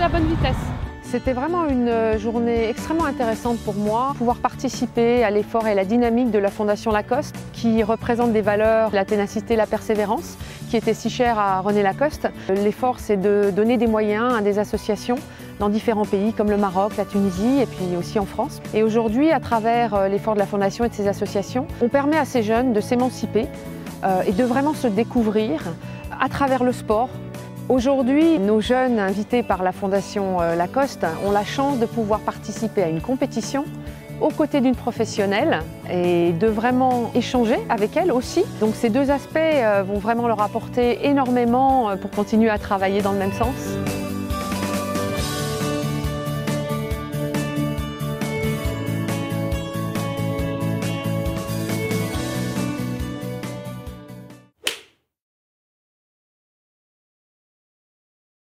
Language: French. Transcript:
la bonne vitesse. C'était vraiment une journée extrêmement intéressante pour moi, pouvoir participer à l'effort et la dynamique de la Fondation Lacoste qui représente des valeurs, la ténacité, la persévérance qui étaient si chères à René Lacoste. L'effort c'est de donner des moyens à des associations dans différents pays comme le Maroc, la Tunisie et puis aussi en France. Et aujourd'hui, à travers l'effort de la Fondation et de ces associations, on permet à ces jeunes de s'émanciper euh, et de vraiment se découvrir à travers le sport, Aujourd'hui, nos jeunes invités par la Fondation euh, Lacoste ont la chance de pouvoir participer à une compétition aux côtés d'une professionnelle et de vraiment échanger avec elle aussi. Donc ces deux aspects euh, vont vraiment leur apporter énormément euh, pour continuer à travailler dans le même sens.